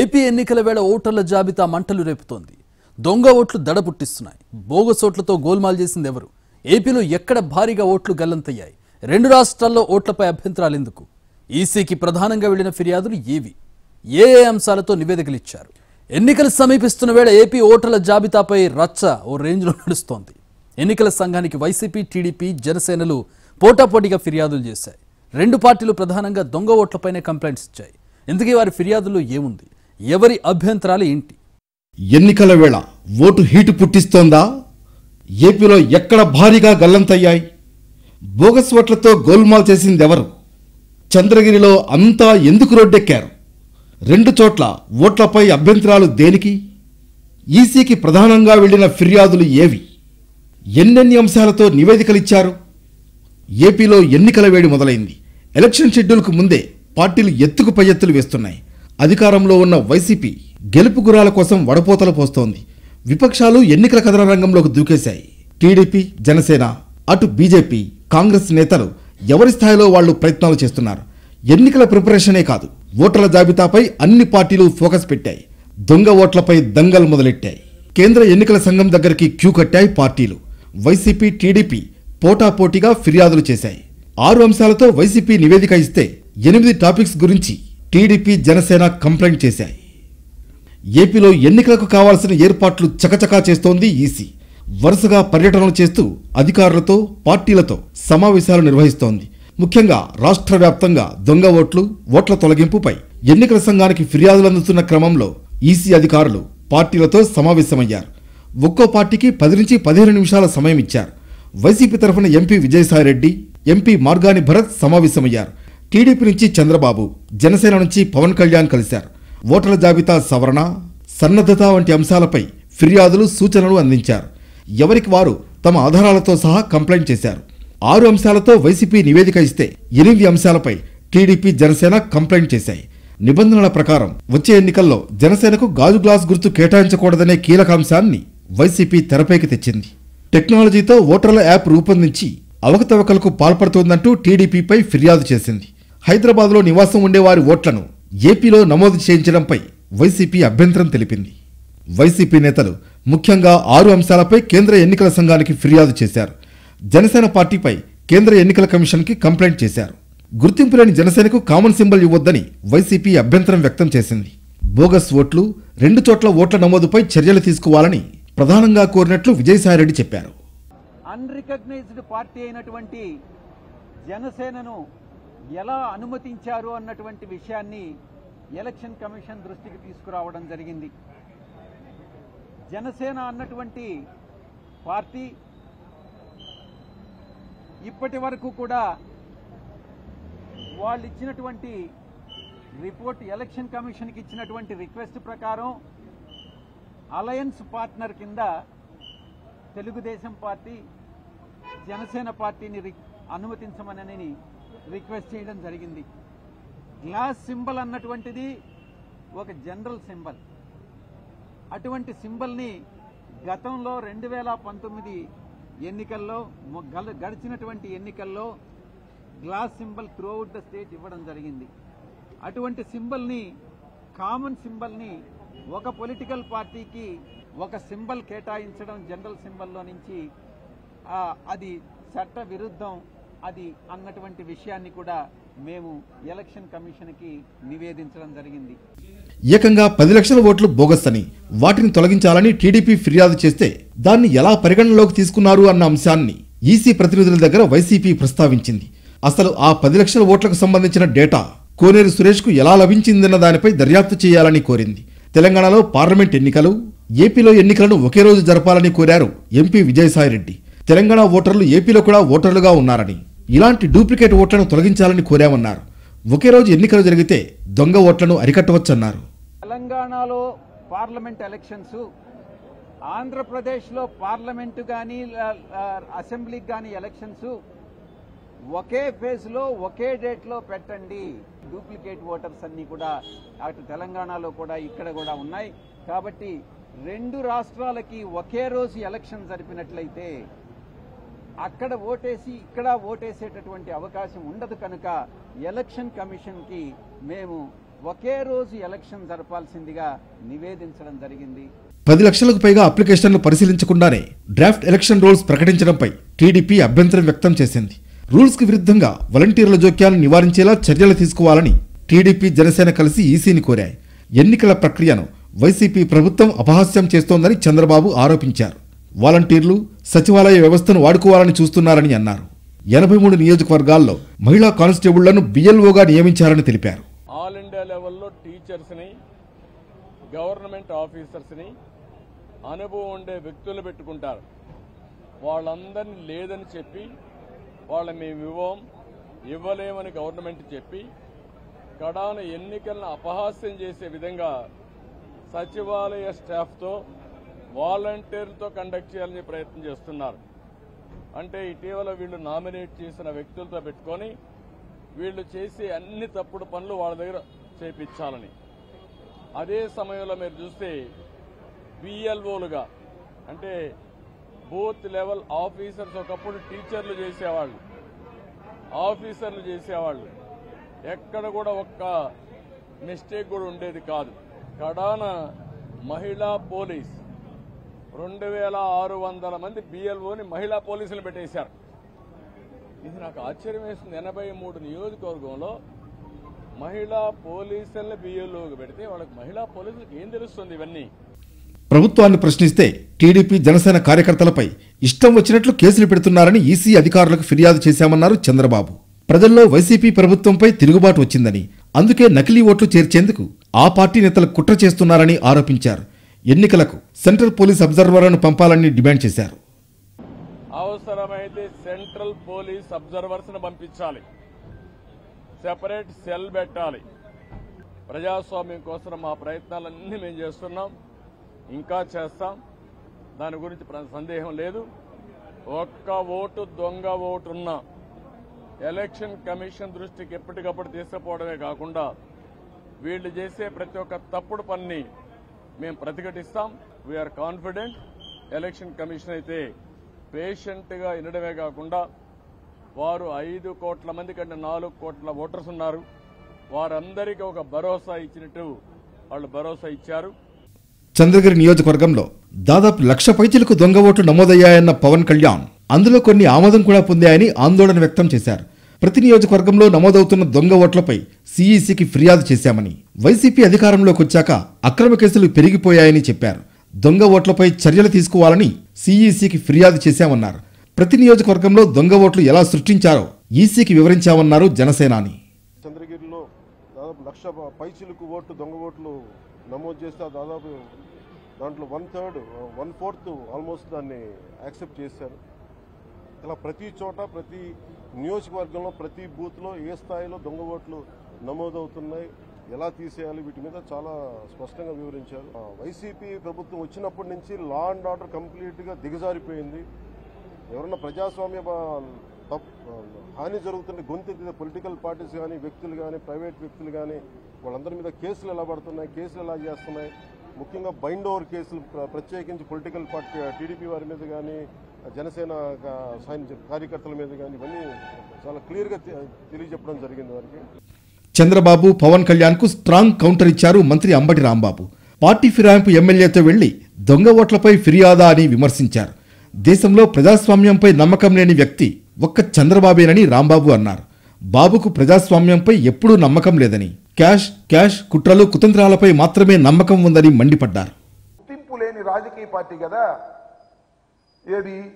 AP ఎన్నికల వేళ ఓటర్ల జాబితా మంటలు రేపుతోంది. దొంగ ఓట్లు దడ పుట్టిస్తున్నాయి బోగస్ ఓట్లతో గోల్మాల్ చేసింది ఎవరు? ఏపీలో ఎక్కడ భారీగా ఓట్లు గల్లంతయ్యాయి? రెండు రాష్ట్రాల్లో ఓట్లపై అభ్యంతరాలు ఎందుకు ఈసీకి ప్రధానంగా వెళ్ళిన ఫిర్యాదులు ఏవి? ఏ ఏ అంశాలతో నివేదికలు ఇచ్చారు ఎన్నికలు సమీపిస్తున్న వేళ ఏపీ ఓటర్ల జాబితాపై రచ్చ ఓ రేంజ్లో నడుస్తోంది. ఎన్నికల సంఘానికి వైసీపీ టీడీపీ జనసేనలు పోటాపోటీగా ఫిర్యాదులు చేశాయి. రెండు పార్టీలు ప్రధానంగా దొంగ ఓట్లపైనే కంప్లైంట్స్ ఇచ్చాయి. ఇందుకే వారి ఫిర్యాదుల్లో ఏముంది? ఎవరి అభ్యంతరాలు ఏంటి? ఎన్నికల వేళ ఓటు హీటు పుట్టిస్తోందా? ఏపీలో ఎక్కడ భారీగా గల్లంతయ్యాయి? బోగస్ ఓట్లతో గోల్మాల్ చేసిందెవరు? చంద్రగిరిలో అంతా ఎందుకు రోడ్డెక్కారు? రెండు చోట్ల ఓట్లపై అభ్యంతరాలు దేనికి? ఈసీకి ప్రధానంగా వెళ్ళిన ఫిర్యాదులు ఏవి? ఎన్నెన్ని అంశాలతో నివేదికలిచ్చారు? ఏపీలో ఎన్నికల వేడి మొదలైంది. ఎలక్షన్ షెడ్యూల్కు ముందే పార్టీలు ఎత్తుకు పై ఎత్తులు వేస్తున్నాయి. అధికారంలో ఉన్న వైసీపీ గెలుపు గురాల కోసం వడపోతలు పోస్తోంది. విపక్షాలు ఎన్నికల కథన రంగంలోకి దూకేశాయి. టీడీపీ జనసేన అటు బీజేపీ కాంగ్రెస్ నేతలు ఎవరి స్థాయిలో వాళ్ళు ప్రయత్నాలు చేస్తున్నారు? ఎన్నికల ప్రిపరేషనే కాదు ఓటర్ల జాబితాపై అన్ని పార్టీలు ఫోకస్ పెట్టాయి. దొంగ ఓట్లపై దంగల్ మొదలెట్టాయి. కేంద్ర ఎన్నికల సంఘం దగ్గరికి క్యూ కట్టాయి పార్టీలు. వైసీపీ టీడీపీ పోటాపోటీగా ఫిర్యాదులు చేశాయి. ఆరు అంశాలతో వైసీపీ నివేదిక ఇస్తే ఎనిమిది టాపిక్స్ గురించి టీడీపీ జనసేన కంప్లైంట్ చేశాయి. ఏపీలో ఎన్నికలకు కావాల్సిన ఏర్పాట్లు చకచకా చేస్తోంది ఈసీ. వరుసగా పర్యటనలు చేస్తూ అధికారులతో పార్టీలతో సమావేశాలు నిర్వహిస్తోంది. ముఖ్యంగా రాష్ట్ర వ్యాప్తంగా దొంగ ఓట్లు ఓట్ల తొలగింపుపై ఎన్నికల సంఘానికి ఫిర్యాదులు అందుతున్న క్రమంలో ఈసీ అధికారులు పార్టీలతో సమావేశమయ్యారు. ఒక్కో పార్టీకి పది నుంచి పదిహేను నిమిషాల సమయం ఇచ్చారు. వైసీపీ తరఫున ఎంపీ విజయసాయిరెడ్డి ఎంపీ మార్గాని భరత్ సమావేశమయ్యారు. టీడీపీ నుంచి చంద్రబాబు జనసేన నుంచి పవన్ కళ్యాణ్ కలిశారు. ఓటర్ల జాబితా సవరణ సన్నద్ధత వంటి అంశాలపై ఫిర్యాదులు సూచనలు అందించారు. ఎవరికి వారు తమ ఆధారాలతో సహా కంప్లైంట్ చేశారు. ఆరు అంశాలతో వైసీపీ నివేదిక ఇస్తే ఎనిమిది అంశాలపై టీడీపీ జనసేన కంప్లైంట్ చేశాయి. నిబంధనల ప్రకారం వచ్చే ఎన్నికల్లో జనసేనకు గాజు గ్లాస్ గుర్తు కేటాయించకూడదనే కీలక అంశాన్ని వైసీపీ తెరపైకి తెచ్చింది. టెక్నాలజీతో ఓటర్ల యాప్ రూపొందించి అవకతవకలకు పాల్పడుతోందంటూ టీడీపీపై ఫిర్యాదు చేసింది. హైదరాబాద్లో నివాసం ఉండేవారి ఓట్లను ఏపీలో నమోదు చేయించడంపై వైసీపీ అభ్యంతరం తెలిపింది. వైసీపీ నేతలు ముఖ్యంగా ఆరు అంశాలపై కేంద్ర ఎన్నికల సంఘానికి ఫిర్యాదు చేశారు. జనసేన పార్టీపై కేంద్ర ఎన్నికల కమిషన్కి కంప్లైంట్ చేశారు. గుర్తింపు లేని జనసేనకు కామన్ సింబల్ ఇవ్వొద్దని వైసీపీ అభ్యంతరం వ్యక్తం చేసింది. బోగస్ ఓట్లు రెండు చోట్ల ఓట్ల నమోదుపై చర్యలు తీసుకోవాలని ప్రధానంగా కోరినట్లు విజయసాయిరెడ్డి చెప్పారు. అన్రికగ్నైజ్డ్ పార్టీ అయినటువంటి జనసేనను ఎలా అనుమతించారు అన్నటువంటి విషయాన్ని ఎలక్షన్ కమిషన్ దృష్టికి తీసుకురావడం జరిగింది. జనసేన అన్నటువంటి పార్టీ ఇప్పటి వరకు కూడా వాళ్ళు ఇచ్చినటువంటి రిపోర్ట్ ఎలక్షన్ కమిషన్కి ఇచ్చినటువంటి రిక్వెస్ట్ ప్రకారం అలయన్స్ పార్ట్నర్ కింద తెలుగుదేశం పార్టీ జనసేన పార్టీని రి- అనుమతించమనని రిక్వెస్ట్ చేయడం జరిగింది. గ్లాస్ సింబల్ అన్నటువంటిది ఒక జనరల్ సింబల్. అటువంటి సింబల్ని గతంలో రెండు వేల పంతొమ్మిది ఎన్నికల్లో గల- గడిచినటువంటి ఎన్నికల్లో glass symbol throughout the state ఇవ్వడం జరిగింది. అటువంటి సింబల్ని కామన్ సింబల్ని ఒక పొలిటికల్ పార్టీకి ఒక సింబల్ కేటాయించడం జనరల్ సింబల్లో నుంచి అది చట్ట విరుద్ధం అది అన్నటువంటి విషయాన్ని కూడా మేము ఎలక్షన్ కమిషన్కి నివేదించడం జరిగింది. ఏకంగా పది లక్షల ఓట్లు బోగస్ అని వాటిని తొలగించాలని టీడీపీ ఫిర్యాదు చేస్తే దాన్ని ఎలా పరిగణనలోకి తీసుకున్నారు అన్న అంశాన్ని ఈసీ ప్రతినిధుల దగ్గర వైసీపీ ప్రస్తావించింది. అసలు ఆ పది లక్షల ఓట్లకు సంబంధించిన డేటా కోనేరు సురేష్కు ఎలా లభించిందన్న దానిపై దర్యాప్తు చేయాలని కోరింది. తెలంగాణలో పార్లమెంట్ ఎన్నికలు ఏపీలో ఎన్నికలను ఒకే రోజు జరపాలని కోరారు ఎంపీ విజయసాయిరెడ్డి. తెలంగాణ ఓటర్లు ఏపీలో కూడా ఓటర్లుగా ఉన్నారని ఇలాంటి డూప్లికేట్ ఓట్లను తొలగించాలని కోరామన్నారు. ఒకే రోజు ఎన్నికలు జరిగితే దొంగ ఓట్లను అరికట్టవచ్చన్నారు. తెలంగాణలో పార్లమెంట్ ఎలక్షన్స్ ఆంధ్రప్రదేశ్లో పార్లమెంటు కానీ అసెంబ్లీకి కానీ ఎలక్షన్స్ ఒకే ఫేజ్లో ఒకే డేట్లో పెట్టండి. డూప్లికేట్ ఓటర్స్ అన్ని కూడా అటు తెలంగాణలో కూడా ఇక్కడ కూడా ఉన్నాయి. కాబట్టి రెండు రాష్ట్రాలకి ఒకే రోజు ఎలక్షన్ జరిపినట్లయితే అక్కడ ఓటేసి ఇక్కడ ఓటేసేటటువంటి అవకాశం ఉండదు కనుక ఎలక్షన్ కమిషన్కి మేము ఒకే రోజు ఎలక్షన్ జరపాల్సిందిగా నివేదించడం జరిగింది. పది లక్షలకు పైగా అప్లికేషన్లు పరిశీలించకుండానే డ్రాఫ్ట్ ఎలక్షన్ రూల్స్ ప్రకటించడంపై టీడీపీ అభ్యంతరం వ్యక్తం చేసింది. రూల్స్కు విరుద్ధంగా వాలంటీర్ల జోక్యాలను నివారించేలా చర్యలు తీసుకోవాలని టీడీపీ జనసేన కలిసి ఈసీని కోరాయి. ఎన్నికల ప్రక్రియను వైసీపీ ప్రభుత్వం అపహాస్యం చేస్తోందని చంద్రబాబు ఆరోపించారు. వాలంటీర్లు సచివాలయ వ్యవస్థను వాడుకోవాలని చూస్తున్నారని అన్నారు. ఎనభై మూడు నియోజకవర్గాల్లో మహిళా కానిస్టేబుళ్ళను బిఎల్ఓగా నియమించారని తెలిపారు. ఆల్ ఇండియా లెవెల్లో టీచర్స్ని గవర్నమెంట్ ఆఫీసర్స్ని అనుభవం ఉండే వ్యక్తులు పెట్టుకుంటారు. వాళ్ళందరినీ లేదని చెప్పి వాళ్ళ మేము ఇవ్వం ఇవ్వలేమని గవర్నమెంట్ చెప్పి కడాన ఎన్నికలను అపహాస్యం చేసే విధంగా సచివాలయ స్టాఫ్తో వాలంటీర్లతో కండక్ట్ చేయాలని ప్రయత్నం చేస్తున్నారు. అంటే ఇటీవల వీళ్ళు నామినేట్ చేసిన వ్యక్తులతో పెట్టుకొని వీళ్ళు చేసే అన్ని తప్పుడు పనులు వాళ్ళ దగ్గర చేపించాలని. అదే సమయంలో మీరు చూస్తే బిఎల్ఓలుగా అంటే బూత్ లెవెల్ ఆఫీసర్స్ ఒకప్పుడు టీచర్లు చేసేవాళ్ళు. ఆఫీసర్లు చేసేవాళ్ళు. ఎక్కడ కూడా ఒక్క మిస్టేక్ కూడా ఉండేది కాదు. కడాన మహిళా పోలీస్ రెండు వేల ఆరు వందల మంది బిఎల్ఓని మహిళా పోలీసులు పెట్టేశారు. ఇది నాకు ఆశ్చర్యం వేస్తుంది. ఎనభై మూడు నియోజకవర్గంలో మహిళా పోలీసులను బిఎల్ఓకి పెడితే వాళ్ళకి మహిళా పోలీసులకు ఏం తెలుస్తుంది ఇవన్నీ? ప్రభుత్వాన్ని ప్రశ్నిస్తే టీడీపీ జనసేన కార్యకర్తలపై ఇష్టం వచ్చినట్లు కేసులు పెడుతున్నారని ఈసీ అధికారులకు ఫిర్యాదు చేశామన్నారు చంద్రబాబు. ప్రజల్లో వైసీపీ ప్రభుత్వంపై తిరుగుబాటు వచ్చిందని అందుకే నకిలీ ఓట్లు చేర్చేందుకు ఆ పార్టీ నేతలు కుట్ర చేస్తున్నారని ఆరోపించారు. ఎన్నికలకు సెంట్రల్ పోలీస్ అబ్జర్వర్లను పంపాలని డిమాండ్ చేశారు. అవసరమైతే సెంట్రల్ పోలీస్ అబ్జర్వర్స్ పంపించాలి. సెపరేట్ సెల్ పెట్టాలి. ప్రజాస్వామ్యం కోసం మా ప్రయత్నాలన్నీ మేము చేస్తున్నాం. ఇంకా చేస్తాం. దాని గురించి సందేహం లేదు. ఒక్క ఓటు దొంగ ఓటున్నా ఎలక్షన్ కమిషన్ దృష్టికి ఎప్పటికప్పుడు తీసుకుపోవడమే కాకుండా వీళ్ళు చేసే ప్రతి ఒక్క తప్పుడు పని మేము ప్రతిఘటిస్తాం. వీఆర్ కాన్ఫిడెంట్ ఎలక్షన్ కమిషన్ అయితే పేషెంట్గా వినడమే కాకుండా వారు ఐదు కోట్ల మంది కంటే నాలుగు కోట్ల ఓటర్స్ ఉన్నారు. వారందరికీ ఒక భరోసా ఇచ్చినట్టు వాళ్ళు భరోసా ఇచ్చారు. చంద్రగిరి నియోజకవర్గంలో దాదాపు లక్ష పైచిలకు దొంగ ఓట్లు నమోదయ్యాయన్న పవన్ కళ్యాణ్ అందులో కొన్ని ఆమోదం కూడా పొందాయని ఆందోళన వ్యక్తం చేశారు. ప్రతి నియోజకవర్గంలో నమోదవుతున్న దొంగ ఓట్లపై సీఈసీకి ఫిర్యాదు చేశామని వైసీపీ అధికారంలోకి వచ్చాక అక్రమ కేసులు పెరిగిపోయాయని చెప్పారు. దొంగ ఓట్లపై చర్యలు తీసుకోవాలని సీఈసీకి ఫిర్యాదు చేశామన్నారు. ప్రతి నియోజకవర్గంలో దొంగ ఓట్లు ఎలా సృష్టించారో ఈసీకి వివరించామన్నారు జనసేనాని. చంద్రగిరిలో దాదాపు లక్ష ప- ఓట్లు దొంగ ఓట్లు నమోదు చేస్తే దాదాపు దాంట్లో one third one fourth almost దాన్ని యాక్సెప్ట్ చేశారు. ఇలా ప్రతి చోట ప్రతి నియోజకవర్గంలో ప్రతి బూత్లో ఏ స్థాయిలో దొంగ ఓట్లు నమోదవుతున్నాయి ఎలా తీసేయాలి వీటి మీద చాలా స్పష్టంగా వివరించారు. వైసీపీ ప్రభుత్వం వచ్చినప్పటి నుంచి లా అండ్ ఆర్డర్ కంప్లీట్గా దిగజారిపోయింది. ఎవరన్నా ప్రజాస్వామ్య హాని జరుగుతున్న గొంతెత్తిన పొలిటికల్ పార్టీస్ కానీ వ్యక్తులు కానీ ప్రైవేట్ వ్యక్తులు కానీ వాళ్ళందరి మీద కేసులు ఎలా పడుతున్నాయి కేసులు ఎలా చేస్తున్నాయి ముఖ్యంగా బైండ్ ఓవర్ కేసులు ప్ర- ప్రత్యేకించి పొలిటికల్ పార్టీ టీడీపీ వారి మీద కానీ జనసేన కార్యకర్తల మీద కానీ ఇవన్నీ చాలా క్లియర్గా తెలియజెప్పడం జరిగింది వారికి. చంద్రబాబు పవన్ కళ్యాణ్కు స్ట్రాంగ్ కౌంటర్ ఇచ్చారు మంత్రి అంబటి రాంబాబు. పార్టీ ఫిరాయింపు ఎమ్మెల్యేతో వెళ్ళి దొంగ ఓట్లపై ఫిర్యాదా అని విమర్శించారు. దేశంలో ప్రజాస్వామ్యంపై నమ్మకం లేని వ్యక్తి ఒక్క చంద్రబాబేనని రాంబాబు అన్నారు. బాబుకు ప్రజాస్వామ్యంపై ఎప్పుడూ నమ్మకం లేదని క్యాష్ క్యాష్ కుట్రలు కుతంత్రాలపై మాత్రమే నమ్మకం ఉందని మండిపడ్డారు. గుర్తింపు లేని రాజకీయ పార్టీ కదా. ఏది?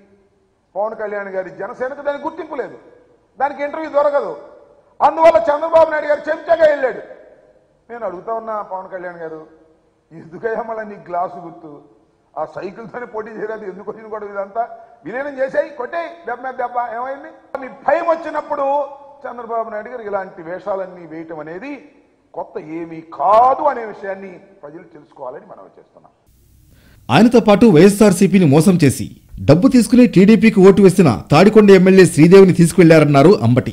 పవన్ కళ్యాణ్ గారి జనసేనకు దానికి గుర్తింపు లేదు. దానికి ఇంటర్వ్యూ దొరకదు. అందువల్ల చంద్రబాబు నాయుడు గారు చెంచగా వెళ్ళాడు. నేను అడుగుతా ఉన్నా పవన్ కళ్యాణ్ గారు ఎందుకయ్యా మళ్ళీ నీ గ్లాసు గుర్తు? ఆ సైకిల్తోనే పోటీ చేయలేదు ఎందుకు వచ్చింది కూడా ఇదంతా? విలీనం చేసాయి కొట్టేయి దెబ్బ మీద దెబ్బ. ఏమైంది? నీ భయం వచ్చినప్పుడు చంద్రబాబు నాయుడు గారు ఇలాంటి వేషాలన్నీ వేయటం అనేది కొత్త ఏమీ కాదు అనే విషయాన్ని ప్రజలు తెలుసుకోవాలని మనం చేస్తున్నాం. ఆయనతో పాటు వైఎస్ఆర్సీపీని మోసం చేసి డబ్బు తీసుకుని టీడీపీకి ఓటు వేసిన తాడికొండ ఎమ్మెల్యే శ్రీదేవిని తీసుకువెళ్ళారన్నారు అంబటి.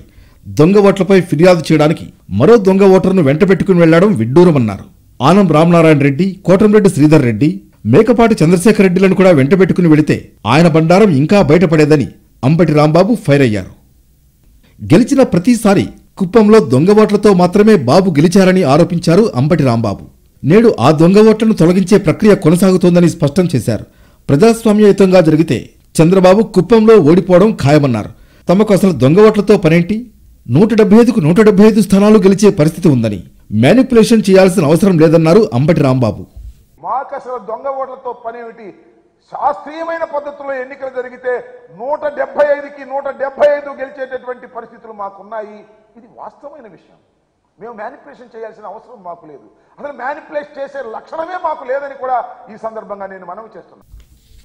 దొంగ ఓట్లపై ఫిర్యాదు చేయడానికి మరో దొంగ ఓటర్ను వెంట పెట్టుకుని వెళ్ళడం విడ్డూరమన్నారు. ఆనం రామనారాయణ రెడ్డి కోటంరెడ్డి శ్రీధర్ రెడ్డి మేకపాటి చంద్రశేఖర్ రెడ్డిలను కూడా వెంట పెట్టుకుని వెళితే ఆయన బండారం ఇంకా బయటపడేదని అంబటి రాంబాబు ఫైర్ అయ్యారు. గెలిచిన ప్రతిసారి కుప్పంలో దొంగ ఓట్లతో మాత్రమే బాబు గెలిచారని ఆరోపించారు అంబటి రాంబాబు. నేడు ఆ దొంగ ఓట్లను తొలగించే ప్రక్రియ కొనసాగుతోందని స్పష్టం చేశారు. ప్రజాస్వామ్యయుతంగా జరిగితే చంద్రబాబు కుప్పంలో ఓడిపోవడం ఖాయమన్నారు. తమకు అసలు దొంగ ఓట్లతో పనేంటి? నూట డెబ్బై ఐదుకు నూట డెబ్బై ఐదు స్థానాలు గెలిచే పరిస్థితి ఉందని మ్యానిపులేషన్ చేయాల్సిన అవసరం లేదన్నారు అంబటి రాంబాబు. మాకు అసలు దొంగ ఓట్లతో పనేమిటి? శాస్త్రీయమైన పద్ధతిలో ఎన్నికలు జరిగితే నూట డెబ్బై ఐదుకి నూట డెబ్బై ఐదు గెలిచేటటువంటి పరిస్థితులు మాకున్నాయి. ఇది వాస్తవమైన విషయం. మేము మ్యానిపులేషన్ చేయాల్సిన అవసరం మాకు లేదు. అసలు మ్యానిపులేట్ చేసే లక్షణమే మాకు లేదని కూడా ఈ సందర్భంగా నేను మనవి చేస్తున్నాను.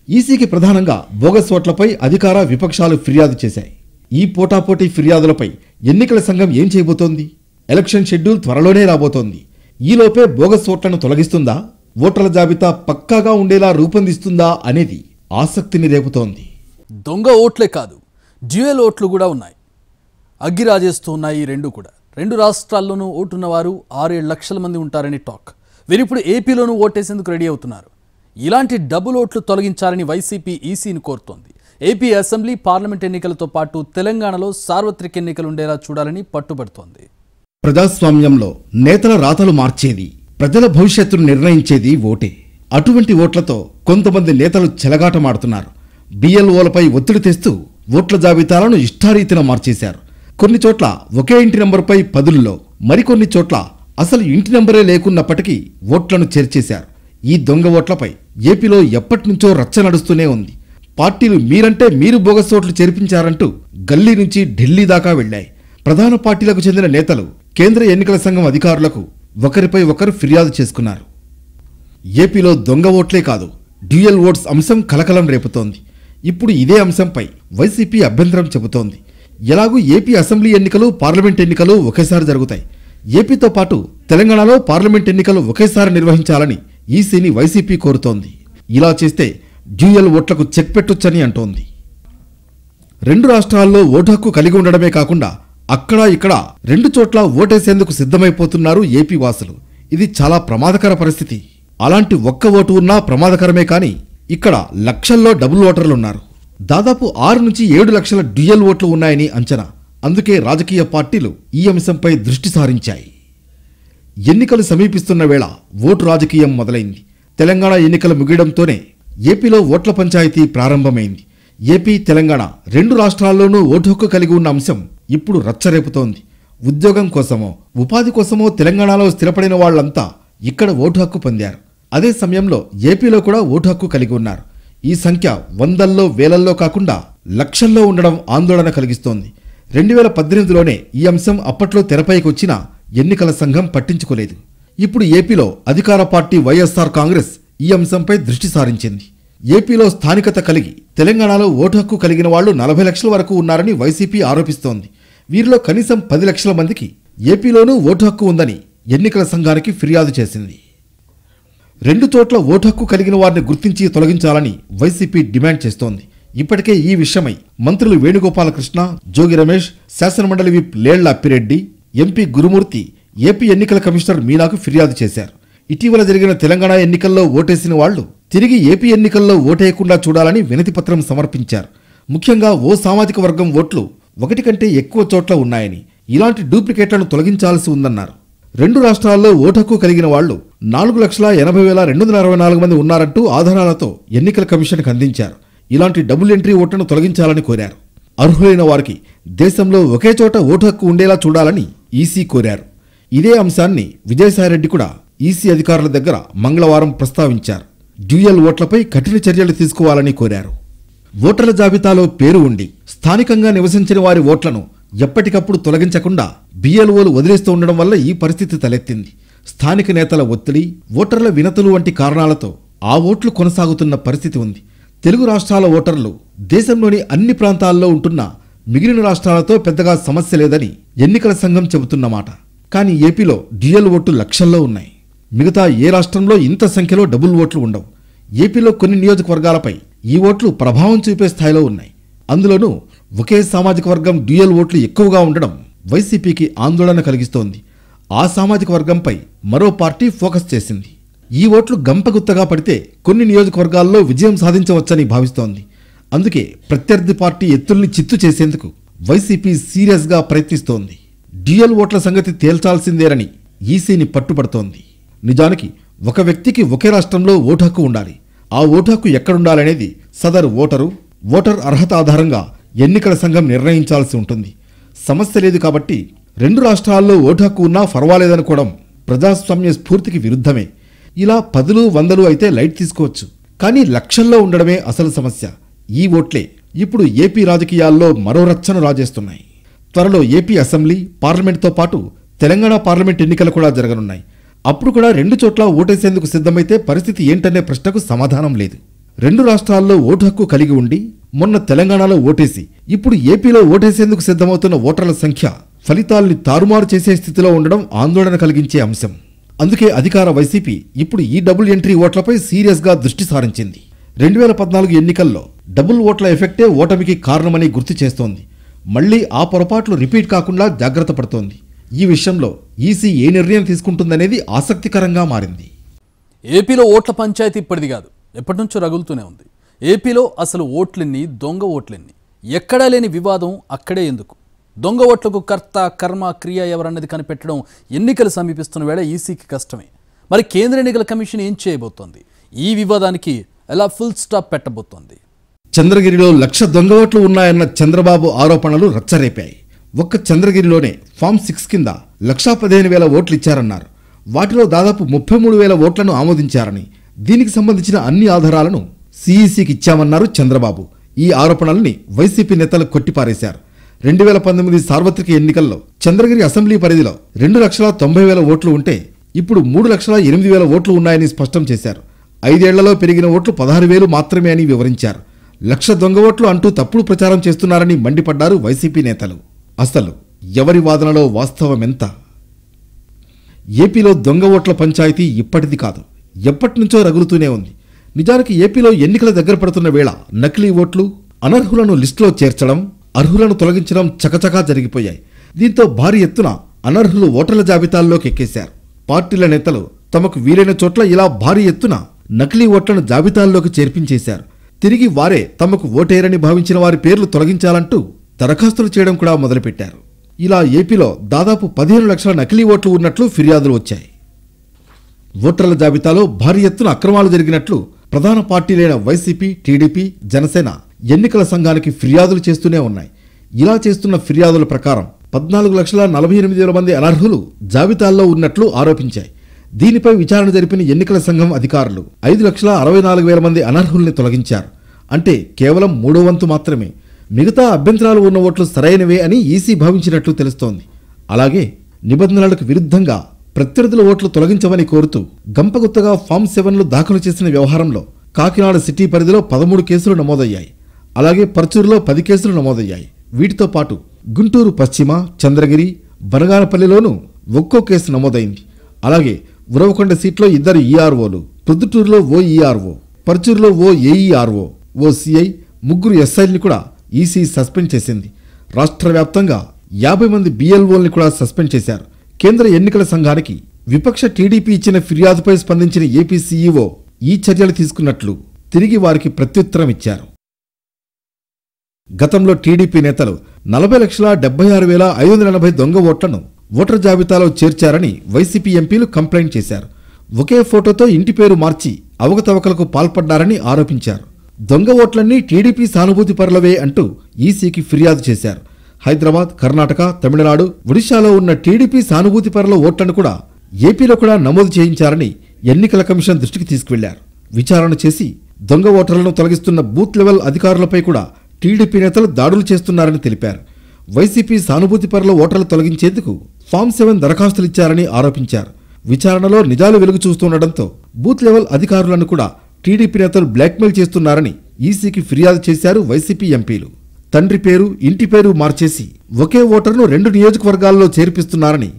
ఈసీకి ప్రధానంగా బోగస్ ఓట్లపై అధికార విపక్షాలు ఫిర్యాదు చేశాయి. ఈ పోటాపోటీ ఫిర్యాదులపై ఎన్నికల సంఘం ఏం చేయబోతోంది? ఎలక్షన్ షెడ్యూల్ త్వరలోనే రాబోతోంది. ఈలోపే బోగస్ ఓట్లను తొలగిస్తుందా? ఓటర్ల జాబితా పక్కాగా ఉండేలా రూపొందిస్తుందా అనేది ఆసక్తిని రేపుతోంది. దొంగ ఓట్లే కాదు డ్యూయల్ ఓట్లు కూడా ఉన్నాయి. అగ్గిరాజేస్తూ ఉన్నాయి ఈ రెండు కూడా. రెండు రాష్ట్రాల్లోనూ ఓటున్న వారు ఆరేడు లక్షల మంది ఉంటారని టాక్. వీరిప్పుడు ఏపీలోనూ ఓటేసేందుకు రెడీ అవుతున్నారు. ఇలాంటి డబుల్ ఓట్లు తొలగించాలని వైసీపీ ఈసీని కోరుతోంది. ఏపీ అసెంబ్లీ పార్లమెంట్ ఎన్నికలతో పాటు తెలంగాణలో సార్వత్రిక ఎన్నికలు ఉండేలా చూడాలని పట్టుబడుతోంది. ప్రజాస్వామ్యంలో నేతల రాతలు మార్చేది ప్రజల భవిష్యత్తును నిర్ణయించేది ఓటే. అటువంటి ఓట్లతో కొంతమంది నేతలు చెలగాటమాడుతున్నారు. బిఎల్ఓలపై ఒత్తిడి తెస్తూ ఓట్ల జాబితాలను ఇష్టారీతిన మార్చేశారు. కొన్ని చోట్ల ఒకే ఇంటి నంబరుపై పదుల్లో మరికొన్ని చోట్ల అసలు ఇంటి నంబరే లేకున్నప్పటికీ ఓట్లను చేర్చేశారు. ఈ దొంగ ఓట్లపై ఏపీలో ఎప్పటినుంచో రచ్చ నడుస్తూనే ఉంది. పార్టీలు మీరంటే మీరు బోగస్ ఓట్లు చేర్పించారంటూ గల్లీ నుంచి ఢిల్లీ దాకా వెళ్ళాయి ప్రధాన పార్టీలకు చెందిన నేతలు కేంద్ర ఎన్నికల సంఘం అధికారులకు ఒకరిపై ఒకరు ఫిర్యాదు చేసుకున్నారు. ఏపీలో దొంగ ఓట్లే కాదు డ్యూయల్ ఓట్స్ అంశం కలకలం రేపుతోంది. ఇప్పుడు ఇదే అంశంపై వైసీపీ అభ్యంతరం చెబుతోంది. ఎలాగూ ఏపీ అసెంబ్లీ ఎన్నికలు పార్లమెంట్ ఎన్నికలు ఒకేసారి జరుగుతాయి. ఏపీతో పాటు తెలంగాణలో పార్లమెంట్ ఎన్నికలు ఒకేసారి నిర్వహించాలని ఈసీని వైసీపీ కోరుతోంది. ఇలా చేస్తే డ్యూయల్ ఓట్లకు చెక్ పెట్టొచ్చని అంటోంది. రెండు రాష్ట్రాల్లో ఓటు హక్కు కలిగి ఉండడమే కాకుండా అక్కడ ఇక్కడ రెండు చోట్ల ఓటేసేందుకు సిద్ధమైపోతున్నారు ఏపీ వాసులు. ఇది చాలా ప్రమాదకర పరిస్థితి. అలాంటి ఒక్క ఓటు ఉన్నా ప్రమాదకరమే కానీ ఇక్కడ లక్షల్లో డబుల్ ఓటర్లున్నారు. దాదాపు ఆరు నుంచి ఏడు లక్షల డ్యూయల్ ఓట్లు ఉన్నాయని అంచనా. అందుకే రాజకీయ పార్టీలు ఈ అంశంపై దృష్టి సారించాయి. ఎన్నికలు సమీపిస్తున్న వేళ ఓటు రాజకీయం మొదలైంది. తెలంగాణ ఎన్నికలు ముగియడంతోనే ఏపీలో ఓట్ల పంచాయతీ ప్రారంభమైంది. ఏపీ తెలంగాణ రెండు రాష్ట్రాల్లోనూ ఓటు హక్కు కలిగి ఉన్న అంశం ఇప్పుడు రచ్చరేపుతోంది. ఉద్యోగం కోసమో ఉపాధి కోసమో తెలంగాణలో స్థిరపడిన వాళ్ళంతా ఇక్కడ ఓటు హక్కు పొందారు. అదే సమయంలో ఏపీలో కూడా ఓటు హక్కు కలిగి ఉన్నారు. ఈ సంఖ్య వందల్లో వేలల్లో కాకుండా లక్షల్లో ఉండడం ఆందోళన కలిగిస్తోంది. రెండు వేల పద్దెనిమిదిలోనే ఈ అంశం అప్పట్లో తెరపైకి వచ్చినా ఎన్నికల సంఘం పట్టించుకోలేదు. ఇప్పుడు ఏపీలో అధికార పార్టీ వైఎస్ఆర్ కాంగ్రెస్ ఈ అంశంపై దృష్టి సారించింది. ఏపీలో స్థానికత కలిగి తెలంగాణలో ఓటు హక్కు కలిగిన వాళ్ళు నలభై లక్షల వరకు ఉన్నారని వైసీపీ ఆరోపిస్తోంది. వీరిలో కనీసం పది లక్షల మందికి ఏపీలోనూ ఓటు హక్కు ఉందని ఎన్నికల సంఘానికి ఫిర్యాదు చేసింది. రెండు చోట్ల ఓటు హక్కు కలిగిన వారిని గుర్తించి తొలగించాలని వైసీపీ డిమాండ్ చేస్తోంది. ఇప్పటికే ఈ విషయమై మంత్రులు వేణుగోపాలకృష్ణ జోగి రమేష్ శాసనమండలి whip Lella Appireddy MP Gurumurthy AP ఎన్నికల కమిషనర్ మీనాకు ఫిర్యాదు చేశారు. ఇటీవల జరిగిన తెలంగాణ ఎన్నికల్లో ఓటేసిన వాళ్ళు తిరిగి ఏపీ ఎన్నికల్లో ఓటేయకుండా చూడాలని వినతిపత్రం సమర్పించారు. ముఖ్యంగా ఓ సామాజిక వర్గం ఓట్లు ఒకటి కంటే ఎక్కువ చోట్ల ఉన్నాయని ఇలాంటి డూప్లికేట్లను తొలగించాల్సి ఉందన్నారు. రెండు రాష్ట్రాల్లో ఓటు హక్కు కలిగిన వాళ్ళు నాలుగు లక్షల ఎనభై వేల రెండు వందల అరవై నాలుగు మంది ఉన్నారంటూ ఆధారాలతో ఎన్నికల కమిషన్కు అందించారు. ఇలాంటి డబుల్ ఎంట్రీ ఓట్లను తొలగించాలని కోరారు. అర్హులైన వారికి దేశంలో ఒకే చోట ఓటు హక్కు ఉండేలా చూడాలని ఈసీ కోరారు. ఇదే అంశాన్ని విజయసాయిరెడ్డి కూడా ఈసీ అధికారుల దగ్గర మంగళవారం ప్రస్తావించారు. డ్యూయల్ ఓట్లపై కఠిన చర్యలు తీసుకోవాలని కోరారు. ఓటర్ల జాబితాలో పేరు ఉండి స్థానికంగా నివసించిన వారి ఓట్లను ఎప్పటికప్పుడు తొలగించకుండా బిఎల్ఓలు వదిలేస్తూ ఉండడం వల్ల ఈ పరిస్థితి తలెత్తింది. స్థానిక నేతల ఒత్తిడి ఓటర్ల వినతులు వంటి కారణాలతో ఆ ఓట్లు కొనసాగుతున్న పరిస్థితి ఉంది. తెలుగు రాష్ట్రాల ఓటర్లు దేశంలోని అన్ని ప్రాంతాల్లో ఉంటున్న మిగిలిన రాష్ట్రాలతో పెద్దగా సమస్య లేదని ఎన్నికల సంఘం చెబుతున్నమాట కానీ ఏపీలో డ్యూయల్ ఓట్లు లక్షల్లో ఉన్నాయి. మిగతా ఏ రాష్ట్రంలో ఇంత సంఖ్యలో డబుల్ ఓట్లు ఉండవు. ఏపీలో కొన్ని నియోజకవర్గాలపై ఈ ఓట్లు ప్రభావం చూపే స్థాయిలో ఉన్నాయి. అందులోనూ ఒకే సామాజిక వర్గం డ్యూయల్ ఓట్లు ఎక్కువగా ఉండడం వైసీపీకి ఆందోళన కలిగిస్తోంది. ఆ సామాజిక వర్గంపై మరో పార్టీ ఫోకస్ చేసింది. ఈ ఓట్లు గంపగుత్తగా పడితే కొన్ని నియోజకవర్గాల్లో విజయం సాధించవచ్చని భావిస్తోంది. అందుకే ప్రత్యర్థి పార్టీ ఎత్తుల్ని చిత్తు చేసేందుకు వైసీపీ సీరియస్గా ప్రయత్నిస్తోంది. డ్యూయల్ ఓట్ల సంగతి తేల్చాల్సిందేనని ఈసీని పట్టుబడుతోంది. నిజానికి ఒక వ్యక్తికి ఒకే రాష్ట్రంలో ఓటు హక్కు ఉండాలి. ఆ ఓటు హక్కు ఎక్కడుండాలనేది సదరు ఓటరు ఓటర్ అర్హత ఆధారంగా ఎన్నికల సంఘం నిర్ణయించాల్సి ఉంటుంది. సమస్య లేదు కాబట్టి రెండు రాష్ట్రాల్లో ఓటు హక్కు ఉన్నా పర్వాలేదనుకోవడం ప్రజాస్వామ్య స్ఫూర్తికి విరుద్ధమే. ఇలా పదులు వందలు అయితే లైట్ తీసుకోవచ్చు. కానీ లక్షల్లో ఉండడమే అసలు సమస్య. ఈ ఓట్లే ఇప్పుడు ఏపీ రాజకీయాల్లో మరో రచ్చను రాజేస్తున్నాయి. త్వరలో ఏపీ అసెంబ్లీ పార్లమెంట్తో పాటు తెలంగాణ పార్లమెంట్ ఎన్నికలు కూడా జరగనున్నాయి. అప్పుడు కూడా రెండు చోట్ల ఓటేసేందుకు సిద్ధమైతే పరిస్థితి ఏంటనే ప్రశ్నకు సమాధానం లేదు. రెండు రాష్ట్రాల్లో ఓటు హక్కు కలిగి ఉండి మొన్న తెలంగాణలో ఓటేసి ఇప్పుడు ఏపీలో ఓటేసేందుకు సిద్ధమవుతున్న ఓటర్ల సంఖ్య ఫలితాల్ని తారుమారు చేసే స్థితిలో ఉండడం ఆందోళన కలిగించే అంశం. అందుకే అధికార వైసీపీ ఇప్పుడు ఈ డబుల్ ఎంట్రీ ఓట్లపై సీరియస్గా దృష్టి సారించింది. రెండు వేల పద్నాలుగు ఎన్నికల్లో డబుల్ ఓట్ల ఎఫెక్టే ఓటమికి కారణమని గుర్తు చేస్తోంది. మళ్ళీ ఆ పొరపాట్లు రిపీట్ కాకుండా జాగ్రత్త పడుతోంది. ఈ విషయంలో ఈసీ ఏ నిర్ణయం తీసుకుంటుందనేది ఆసక్తికరంగా మారింది. ఏపీలో ఓట్ల పంచాయతీ ఇప్పటిది కాదు. ఎప్పటి నుంచో రగులుతూనే ఉంది. ఏపీలో అసలు ఓట్లెన్ని దొంగ ఓట్లెన్ని? ఎక్కడా లేని వివాదం అక్కడే ఎందుకు? దొంగ ఓట్లకు కర్త కర్మ క్రియ ఎవరన్నది కనిపెట్టడం ఎన్నికలు సమీపిస్తున్న వేళ ఈసీకి కష్టమే. మరి కేంద్ర ఎన్నికల కమిషన్ ఏం చేయబోతోంది? ఈ వివాదానికి ఎలా ఫుల్ స్టాప్ పెట్టబోతోంది? చంద్రగిరిలో లక్ష దొంగ ఓట్లు ఉన్నాయన్న చంద్రబాబు ఆరోపణలు రచ్చరేపాయి. ఒక్క చంద్రగిరిలోనే ఫామ్ సిక్స్ కింద లక్షా పదిహేను వేల ఓట్లు ఇచ్చారన్నారు. వాటిలో దాదాపు ముప్పై మూడు వేల ఓట్లను ఆమోదించారని దీనికి సంబంధించిన అన్ని ఆధారాలను సిఈసికి ఇచ్చామన్నారు చంద్రబాబు. ఈ ఆరోపణల్ని వైసీపీ నేతలు కొట్టిపారేశారు. రెండు వేల పంతొమ్మిది సార్వత్రిక ఎన్నికల్లో చంద్రగిరి అసెంబ్లీ పరిధిలో రెండు లక్షల తొంభై వేల ఓట్లు ఉంటే ఇప్పుడు మూడు లక్షల ఎనిమిది వేల ఓట్లు ఉన్నాయని స్పష్టం చేశారు. ఐదేళ్ళలో పెరిగిన ఓట్లు పదహారు వేలు మాత్రమే అని వివరించారు. లక్ష దొంగ ఓట్లు అంటూ తప్పుడు ప్రచారం చేస్తున్నారని మండిపడ్డారు వైసీపీ నేతలు. అసలు ఎవరి వాదనలో వాస్తవమెంత ఏపీలో దొంగ ఓట్ల పంచాయతీ ఇప్పటిది కాదు. ఎప్పటినుంచో రగులుతూనే ఉంది. నిజానికి ఏపీలో ఎన్నికల దగ్గర పడుతున్న వేళ నకిలీ ఓట్లు అనర్హులను లిస్టులో చేర్చడం అర్హులను తొలగించడం చకచకా జరిగిపోయాయి. దీంతో భారీ ఎత్తున అనర్హులు ఓటర్ల జాబితాల్లోకి ఎక్కేశారు. పార్టీల నేతలు తమకు వీలైన చోట్ల ఇలా భారీ ఎత్తున నకిలీ ఓట్లను జాబితాల్లోకి చేర్పించేశారు. తిరిగి వారే తమకు ఓటేరని భావించిన వారి పేర్లు తొలగించాలంటూ దరఖాస్తులు చేయడం కూడా మొదలుపెట్టారు. ఇలా ఏపీలో దాదాపు పదిహేను లక్షల నకిలీ ఓట్లు ఉన్నట్లు ఫిర్యాదులు వచ్చాయి. ఓటర్ల జాబితాలో భారీ ఎత్తున అక్రమాలు జరిగినట్లు ప్రధాన పార్టీలైన వైసీపీ టీడీపీ జనసేన ఎన్నికల సంఘానికి ఫిర్యాదులు చేస్తూనే ఉన్నాయి. ఇలా చేస్తున్న ఫిర్యాదుల ప్రకారం పద్నాలుగు లక్షల నలభై ఎనిమిది వేల మంది అనర్హులు జాబితాల్లో ఉన్నట్లు ఆరోపించాయి. దీనిపై విచారణ జరిపిన ఎన్నికల సంఘం అధికారులు ఐదు లక్షల అరవై నాలుగు వేల మంది అనర్హుల్ని తొలగించారు. అంటే కేవలం మూడో వంతు మాత్రమే. మిగతా అభ్యంతరాలు ఉన్న ఓట్లు సరైనవే అని ఈసీ భావించినట్లు తెలుస్తోంది. అలాగే నిబంధనలకు విరుద్ధంగా ప్రత్యర్థుల ఓట్లు తొలగించమని కోరుతూ గంపగుత్తగా ఫామ్ సెవెన్లు దాఖలు చేసిన వ్యవహారంలో కాకినాడ సిటీ పరిధిలో పదమూడు కేసులు నమోదయ్యాయి. అలాగే పరచూరులో పది కేసులు నమోదయ్యాయి. వీటితో పాటు గుంటూరు పశ్చిమ చంద్రగిరి బనగానపల్లిలోనూ ఒక్కో కేసు నమోదైంది. అలాగే ఉరవకొండ సీట్లో ఇద్దరు ఈఆర్ఓలు ప్రొద్దుటూరులో ఓ ఈఆర్ఓ పరుచూరులో ఓ ఏఈఆర్ఓ ఓ సిఐ ముగ్గురు ఎస్ఐల్ని కూడా ఈసీ సస్పెండ్ చేసింది. రాష్ట్ర వ్యాప్తంగా యాభై మంది బిఎల్ఓల్ని కూడా సస్పెండ్ చేశారు. కేంద్ర ఎన్నికల సంఘానికి విపక్ష టీడీపీ ఇచ్చిన ఫిర్యాదుపై స్పందించిన ఏపీ సీఈఓ ఈ చర్యలు తీసుకున్నట్లు తిరిగి వారికి ప్రత్యుత్తరం ఇచ్చారు. గతంలో టీడీపీ నేతలు నలభై లక్షల డెబ్బై ఆరు వేల ఐదు వందల ఎనభై దొంగ ఓట్లను ఓటర్ జాబితాలో చేర్చారని వైసీపీ ఎంపీలు కంప్లైంట్ చేశారు. ఒకే ఫోటోతో ఇంటి పేరు మార్చి అవకతవకలకు పాల్పడ్డారని ఆరోపించారు. దొంగ ఓట్లన్నీ టీడీపీ సానుభూతి పరులవే అంటూ ఈసీకి ఫిర్యాదు చేశారు. హైదరాబాద్ కర్ణాటక తమిళనాడు ఒడిశాలో ఉన్న టీడీపీ సానుభూతి పరుల ఓట్లను కూడా ఏపీలో కూడా నమోదు చేయించారని ఎన్నికల కమిషన్ దృష్టికి తీసుకువెళ్ళారు. విచారణ చేసి దొంగ ఓటర్లను తొలగిస్తున్న బూత్ లెవెల్ అధికారులపై కూడా టీడీపీ నేతలు దాడులు చేస్తున్నారని తెలిపారు. వైసీపీ సానుభూతి పరుల ఓటర్లు తొలగించేందుకు ఫామ్ సెవెన్ దరఖాస్తులిచ్చారని ఆరోపించారు. విచారణలో నిజాలు వెలుగు చూస్తుండటంతో బూత్ లెవెల్ అధికారులను కూడా టీడీపీ నేతలు బ్లాక్మెయిల్ చేస్తున్నారని ఈసీకి ఫిర్యాదు చేశారు వైసీపీ ఎంపీలు. తండ్రి పేరు ఇంటి పేరు మార్చేసి ఒకే ఓటర్ను రెండు నియోజకవర్గాల్లో చేర్పిస్తున్నారని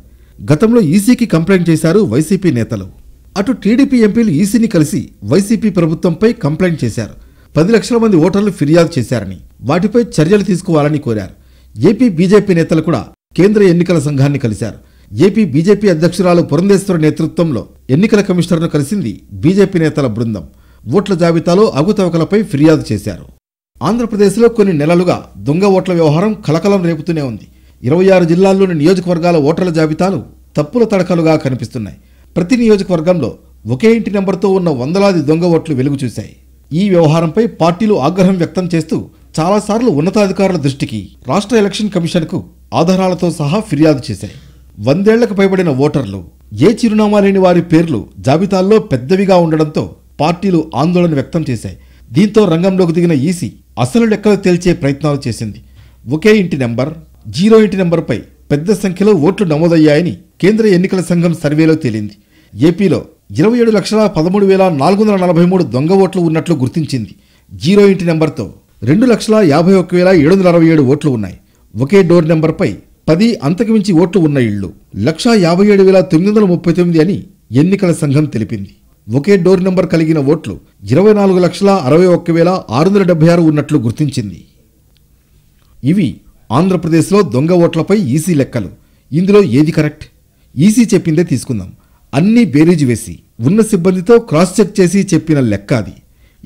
గతంలో ఈసీకి కంప్లైంట్ చేశారు వైసీపీ నేతలు. అటు టీడీపీ ఎంపీలు ఈసీని కలిసి వైసీపీ ప్రభుత్వంపై కంప్లైంట్ చేశారు. పది లక్షల మంది ఓటర్లు ఫిర్యాదు చేశారని వాటిపై చర్యలు తీసుకోవాలని కోరారు. ఏపీ బీజేపీ నేతలు కూడా కేంద్ర ఎన్నికల సంఘాన్ని కలిశారు. ఏపీ బీజేపీ అధ్యక్షురాలు పురంధేశ్వర నేతృత్వంలో ఎన్నికల కమిషనర్ను కలిసింది బీజేపీ నేతల బృందం. ఓట్ల జాబితాలో అగుతవకలపై ఫిర్యాదు చేశారు. ఆంధ్రప్రదేశ్లో కొన్ని నెలలుగా దొంగ ఓట్ల వ్యవహారం కలకలం రేపుతూనే ఉంది. ఇరవై ఆరు జిల్లాల్లోని నియోజకవర్గాల ఓటర్ల జాబితాలు తప్పుల తడకలుగా కనిపిస్తున్నాయి. ప్రతి నియోజకవర్గంలో ఒకే ఇంటి నెంబర్తో ఉన్న వందలాది దొంగ ఓట్లు వెలుగు చూశాయి ఈ వ్యవహారంపై పార్టీలు ఆగ్రహం వ్యక్తం చేస్తూ చాలాసార్లు ఉన్నతాధికారుల దృష్టికి రాష్ట్ర ఎలక్షన్ కమిషన్కు ఆధారాలతో సహా ఫిర్యాదు చేశాయి. వందేళ్ళకు పైబడిన ఓటర్లు ఏ చిరునామా లేని వారి పేర్లు జాబితాల్లో పెద్దవిగా ఉండడంతో పార్టీలు ఆందోళన వ్యక్తం చేశాయి. దీంతో రంగంలోకి దిగిన ఈసీ అసలు లెక్కలు తేల్చే ప్రయత్నాలు చేసింది. ఒకే ఇంటి నెంబర్ జీరో ఇంటి నెంబర్పై పెద్ద సంఖ్యలో ఓట్లు నమోదయ్యాయని కేంద్ర ఎన్నికల సంఘం సర్వేలో తేలింది. ఏపీలో ఇరవై ఏడు లక్షల పదమూడు వేల నాలుగు వందల నలభై మూడు దొంగ ఓట్లు ఉన్నట్లు గుర్తించింది. జీరో ఇంటి నెంబర్తో రెండు లక్షల యాభై ఒక్క వేల ఏడు వందల అరవై ఏడు ఓట్లు ఉన్నాయి. ఒకే డోర్ నెంబర్పై పది అంతకుమించి ఓట్లు ఉన్న ఇళ్ళు లక్షా యాభై ఏడు వేల తొమ్మిది వందల ముప్పై తొమ్మిది అని ఎన్నికల సంఘం తెలిపింది. ఒకే డోర్ నెంబర్ కలిగిన ఓట్లు ఇరవై నాలుగు లక్షల అరవై ఒక్క వేల ఆరు వందల డెబ్బై ఆరు ఉన్నట్లు గుర్తించింది. ఇవి ఆంధ్రప్రదేశ్లో దొంగ ఓట్లపై ఈసీ లెక్కలు. ఇందులో ఏది కరెక్ట్? ఈసీ చెప్పిందే తీసుకుందాం. అన్నీ బేరీజు వేసి ఉన్న సిబ్బందితో క్రాస్ చెక్ చేసి చెప్పిన లెక్క అది.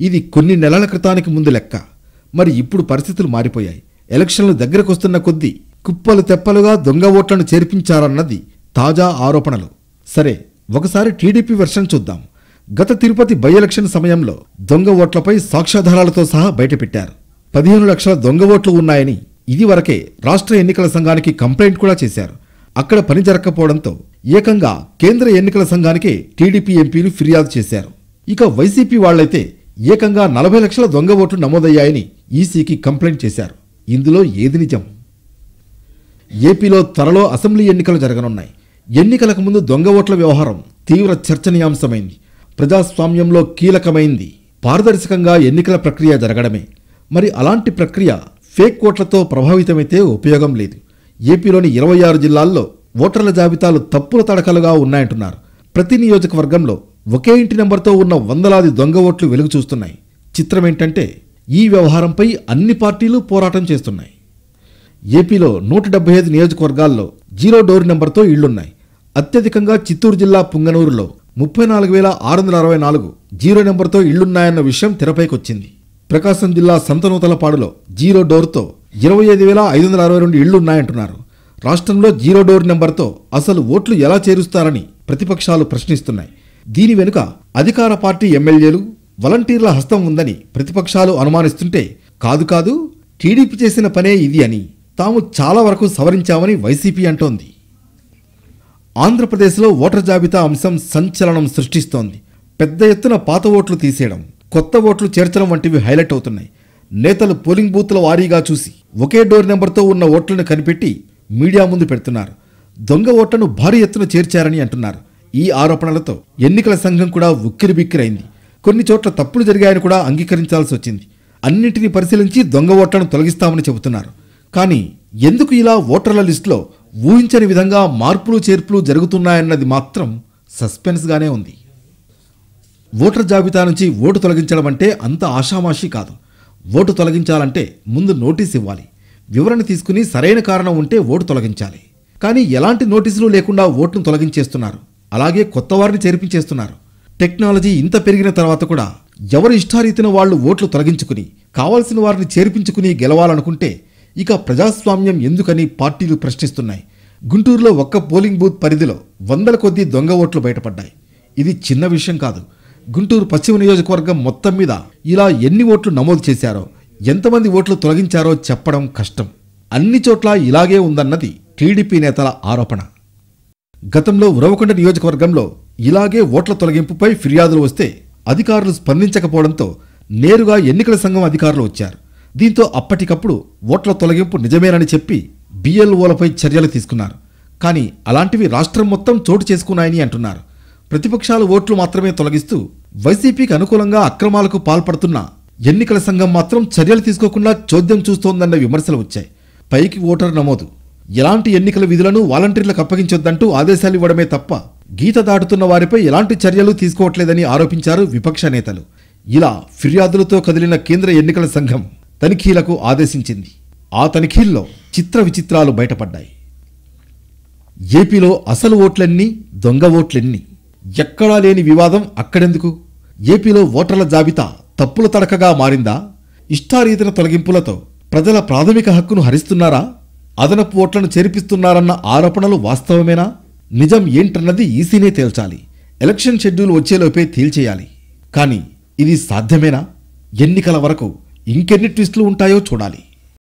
ఇది కొన్ని నెలల క్రితానికి ముందు లెక్క. మరి ఇప్పుడు పరిస్థితులు మారిపోయాయి. ఎలక్షన్లు దగ్గరకొస్తున్న కొద్దీ కుప్పలు తెప్పలుగా దొంగ ఓట్లను చేర్పించారన్నది తాజా ఆరోపణలు. సరే ఒకసారి టీడీపీ వెర్షన్ చూద్దాం. గత తిరుపతి బై ఎలక్షన్ సమయంలో దొంగ ఓట్లపై సాక్ష్యాధారాలతో సహా బయటపెట్టారు. పదిహేను లక్షల దొంగ ఓట్లు ఉన్నాయని ఇదివరకే రాష్ట్ర ఎన్నికల సంఘానికి కంప్లైంట్ కూడా చేశారు. అక్కడ పని జరగకపోవడంతో ఏకంగా కేంద్ర ఎన్నికల సంఘానికే టీడీపీ ఎంపీలు ఫిర్యాదు చేశారు. ఇక వైసీపీ వాళ్ళైతే ఏకంగా నలభై లక్షల దొంగ ఓట్లు నమోదయ్యాయని ఈసీకి కంప్లైంట్ చేశారు. ఇందులో ఏది నిజం? ఏపీలో త్వరలో అసెంబ్లీ ఎన్నికలు జరగనున్నాయి. ఎన్నికలకు ముందు దొంగ ఓట్ల వ్యవహారం తీవ్ర చర్చనీయాంశమైంది. ప్రజాస్వామ్యంలో కీలకమైంది. పారదర్శకంగా ఎన్నికల ప్రక్రియ జరగడమే. మరి అలాంటి ప్రక్రియ ఫేక్ ఓట్లతో ప్రభావితమైతే ఉపయోగం లేదు. ఏపీలోని ఇరవై ఆరు జిల్లాల్లో ఓటర్ల జాబితాలు తప్పుల తడకలుగా ఉన్నాయంటున్నారు. ప్రతి నియోజకవర్గంలో ఒకే ఇంటి నెంబర్తో ఉన్న వందలాది దొంగ ఓట్లు వెలుగు చూస్తున్నాయి. చిత్రమేంటంటే ఈ వ్యవహారంపై అన్ని పార్టీలు పోరాటం చేస్తున్నాయి. ఏపీలో నూట డెబ్బై ఐదు నియోజకవర్గాల్లో జీరో డోర్ నెంబర్తో ఇళ్ళున్నాయి. అత్యధికంగా చిత్తూరు జిల్లా పుంగనూరులో ముప్పై నాలుగు వేల ఆరు వందల అరవై నాలుగు జీరో నెంబర్తో ఇళ్ళున్నాయన్న విషయం తెరపైకొచ్చింది. ప్రకాశం జిల్లా సంతనూతలపాడులో జీరో డోర్తో ఇరవై ఐదు వేల ఐదు వందల అరవై రెండు ఇళ్ళున్నాయంటున్నారు. రాష్ట్రంలో జీరో డోర్ నెంబర్తో అసలు ఓట్లు ఎలా చేరుస్తారని ప్రతిపక్షాలు ప్రశ్నిస్తున్నాయి. దీని వెనుక అధికార పార్టీ ఎమ్మెల్యేలు వాలంటీర్ల హస్తం ఉందని ప్రతిపక్షాలు అనుమానిస్తుంటే కాదు కాదు టీడీపీ చేసిన పనే ఇది అని తాము చాలా వరకు సవరించామని వైసీపీ అంటోంది. ఆంధ్రప్రదేశ్లో ఓటర్ జాబితా అంశం సంచలనం సృష్టిస్తోంది. పెద్ద ఎత్తున పాత ఓట్లు తీసేయడం కొత్త ఓట్లు చేర్చడం వంటివి హైలైట్ అవుతున్నాయి. నేతలు పోలింగ్ బూత్ల వారీగా చూసి ఒకే డోర్ నెంబర్తో ఉన్న ఓట్లను కనిపెట్టి మీడియా ముందు పెడుతున్నారు. దొంగ ఓట్లను భారీ ఎత్తున చేర్చారని అంటున్నారు. ఈ ఆరోపణలతో ఎన్నికల సంఘం కూడా ఉక్కిరిబిక్కిరైంది. కొన్ని చోట్ల తప్పులు జరిగాయని కూడా అంగీకరించాల్సి వచ్చింది. అన్నింటినీ పరిశీలించి దొంగ ఓట్లను తొలగిస్తామని చెబుతున్నారు. కానీ ఎందుకు ఇలా ఓటర్ల లిస్టులో ఊహించని విధంగా మార్పులు చేర్పులు జరుగుతున్నాయన్నది మాత్రం సస్పెన్స్గానే ఉంది. ఓటర్ జాబితా నుంచి ఓటు తొలగించడం అంటే అంత ఆషామాషీ కాదు. ఓటు తొలగించాలంటే ముందు నోటీస్ ఇవ్వాలి. వివరణ తీసుకుని సరైన కారణం ఉంటే ఓటు తొలగించాలి. కానీ ఎలాంటి నోటీసులు లేకుండా ఓటును తొలగించేస్తున్నారు. అలాగే కొత్త వారిని చేర్పించేస్తున్నారు. టెక్నాలజీ ఇంత పెరిగిన తర్వాత కూడా ఎవరు ఇష్టారీతిన వాళ్ళు ఓట్లు తొలగించుకుని కావాల్సిన వారిని చేర్పించుకుని గెలవాలనుకుంటే ఇక ప్రజాస్వామ్యం ఎందుకని పార్టీలు ప్రశ్నిస్తున్నాయి. గుంటూరులో ఒక్క పోలింగ్ బూత్ పరిధిలో వందల కొద్దీ దొంగ ఓట్లు బయటపడ్డాయి. ఇది చిన్న విషయం కాదు. గుంటూరు పశ్చిమ నియోజకవర్గం మొత్తం మీద ఇలా ఎన్ని ఓట్లు నమోదు చేశారో ఎంతమంది ఓట్లు తొలగించారో చెప్పడం కష్టం. అన్ని చోట్ల ఇలాగే ఉందన్నది టీడీపీ నేతల ఆరోపణ. గతంలో ఉరవకొండ నియోజకవర్గంలో ఇలాగే ఓట్ల తొలగింపుపై ఫిర్యాదులు వస్తే అధికారులు స్పందించకపోవడంతో నేరుగా ఎన్నికల సంఘం అధికారులు వచ్చారు. దీంతో అప్పటికప్పుడు ఓట్ల తొలగింపు నిజమేనని చెప్పి బిఎల్ఓలపై చర్యలు తీసుకున్నారు. కానీ అలాంటివి రాష్ట్రం మొత్తం చోటు చేసుకున్నాయని అంటున్నారు. ప్రతిపక్షాలు ఓట్లు మాత్రమే తొలగిస్తూ వైసీపీకి అనుకూలంగా అక్రమాలకు పాల్పడుతున్న ఎన్నికల సంఘం మాత్రం చర్యలు తీసుకోకుండా చోద్యం చూస్తోందన్న విమర్శలు వచ్చాయి. పైకి ఓటర్ నమోదు. ఎలాంటి ఎన్నికల విధులను వాలంటీర్లకు అప్పగించొద్దంటూ ఆదేశాలు ఇవ్వడమే తప్ప గీత దాటుతున్న వారిపై ఎలాంటి చర్యలు తీసుకోవట్లేదని ఆరోపించారు విపక్ష నేతలు. ఇలా ఫిర్యాదులతో కదిలిన కేంద్ర ఎన్నికల సంఘం తనిఖీలకు ఆదేశించింది. ఆ తనిఖీల్లో చిత్ర విచిత్రాలు బయటపడ్డాయి. ఏపీలో అసలు ఓట్లెన్ని దొంగ ఓట్లెన్ని? ఎక్కడా లేని వివాదం అక్కడెందుకు? ఏపీలో ఓటర్ల జాబితా తప్పుల తడకగా మారిందా? ఇష్టారీతిన తొలగింపులతో ప్రజల ప్రాథమిక హక్కును హరిస్తున్నారా? అదనపు ఓట్లను చేర్పిస్తున్నారన్న ఆరోపణలు వాస్తవమేనా? నిజం ఏంటన్నది ఈసీనే తేల్చాలి. Election schedule వచ్చేలోపే తేల్చేయాలి. కానీ ఇది సాధ్యమేనా? ఎన్నికల వరకు ఇంకెన్ని ట్విస్టులు ఉంటాయో చూడాలి.